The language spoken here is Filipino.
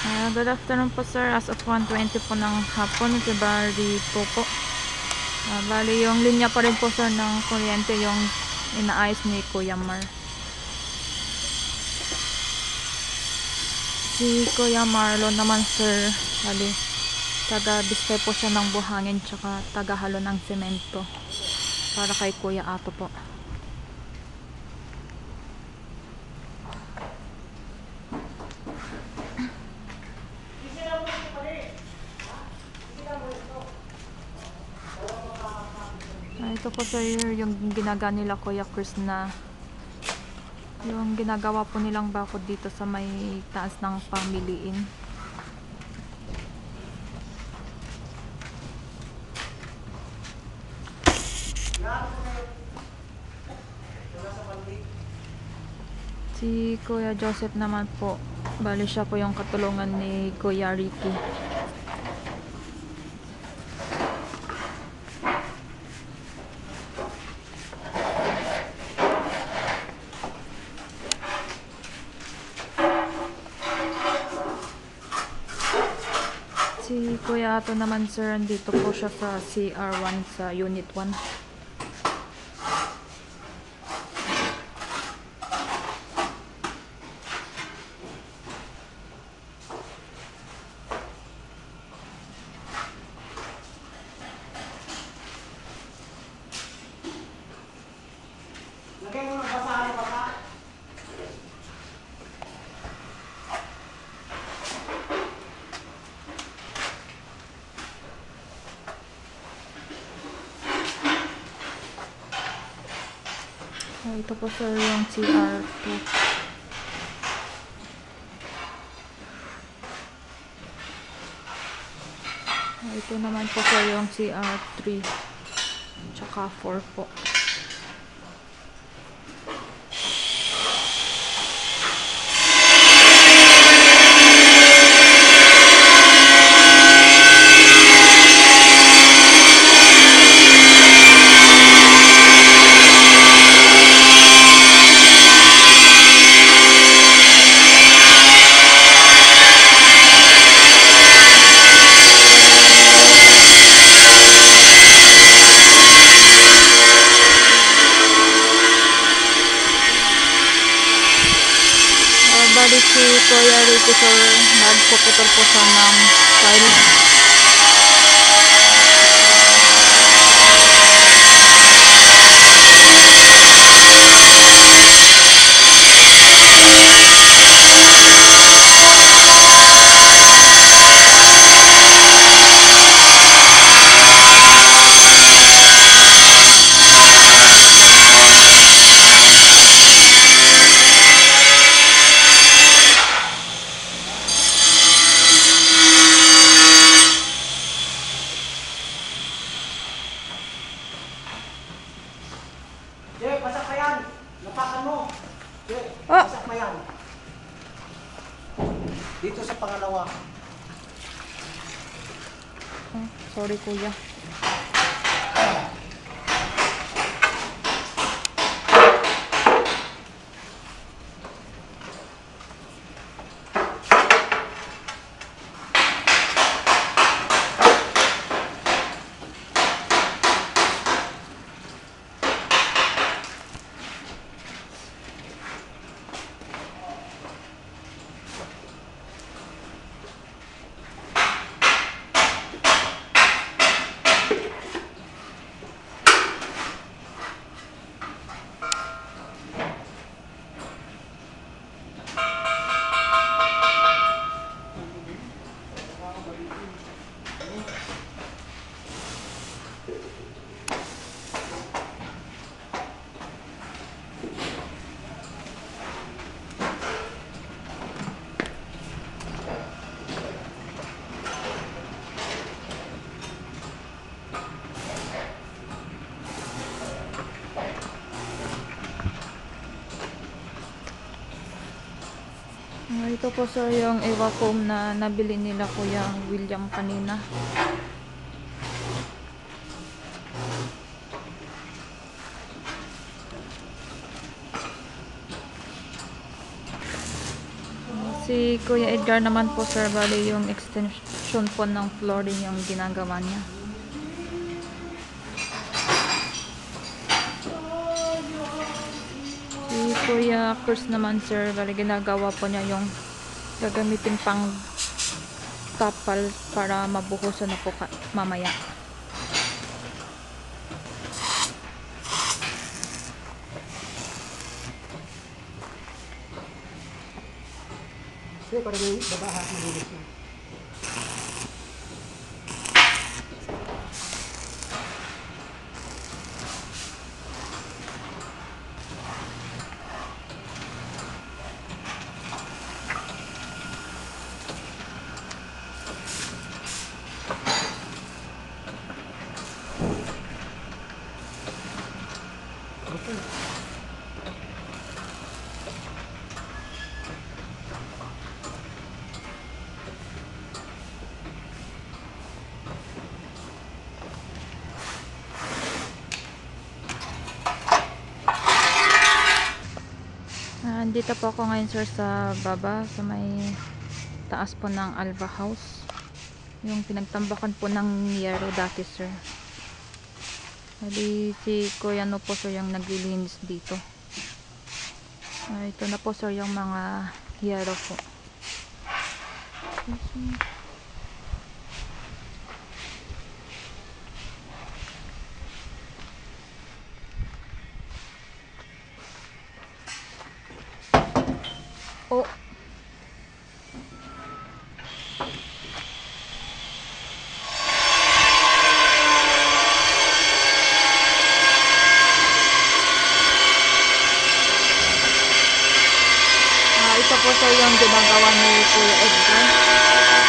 Ah, good afternoon po sir. As of 1.20 po ng hapon, February po po. Ah, bali yung linya pa rin po sir ng kuryente yung inaayos ni Kuya Mar. Si Kuya Marlon naman sir, bali taga-display po siya ng buhangin tsaka taga-halo ng semento para kay Kuya Ato po. Ito po sir yung ginagawa nila Kuya Chris na yung ginagawa po nilang bakod dito sa may taas ng pamiliin. Si Kuya Joseph naman po, bali siya po yung katulungan ni Kuya Ricky. Si Kuya Ato naman sir, dito po siya sa CR1 sa Unit 1. Ito po sir yung CR2. Ah, ito naman po sir yung CR3. Tsaka 4 po. Ah, bali si Kuya Ricky sir, nagpuputol po siya ng file. Jay, Ah! pasak pa yan. Dito sa pangalawa. Ah, sorry kuya. Po sir yung Evacom na nabili nila kuya William kanina. si Si Kuya Edgar naman po sir, bali yung extension po ng flooring yung ginagawa niya. Si Kuya Chris naman sir, bali ginagawa po niya yung gagamitin pang tapal para mabuhusan ka- mamaya. Sige, parang yung babaha, malinis na. Okay. Ah, po ako ngayon sir sa baba, sa may taas po ng Alba House. Yung pinagtambakan po ng Yero dati sir. Bali si Kuya no po sir yung naglilinis dito. Ah, ito na po sir yung mga Yero po. Oh, po sa iyong gumagawa ni Kuya Edgar.